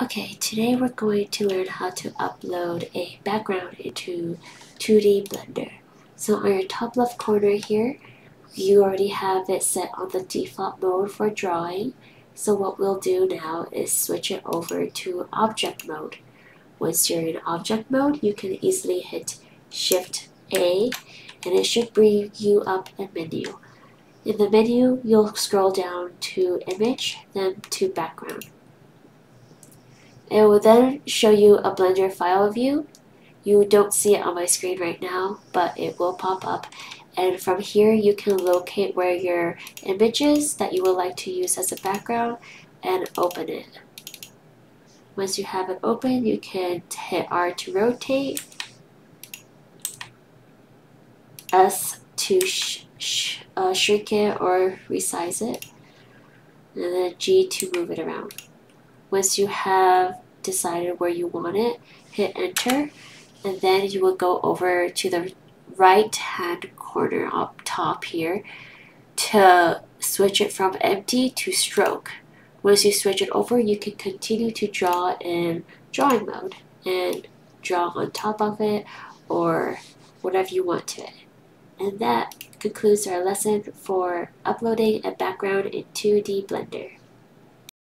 Okay, today we're going to learn how to upload a background into 2D Blender. So on your top left corner here, you already have it set on the default mode for drawing. So what we'll do now is switch it over to object mode. Once you're in object mode, you can easily hit Shift A and it should bring you up a menu. In the menu, you'll scroll down to image, then to background. It will then show you a Blender file view. You don't see it on my screen right now, but it will pop up. And from here, you can locate where your image is that you would like to use as a background and open it. Once you have it open, you can hit R to rotate, S to sh sh uh, shrink it or resize it, and then G to move it around. Once you have decided where you want it, hit enter, and then you will go over to the right hand corner up top here to switch it from empty to stroke. Once you switch it over, you can continue to draw in drawing mode and draw on top of it or whatever you want to it. And that concludes our lesson for uploading a background in 2D Blender.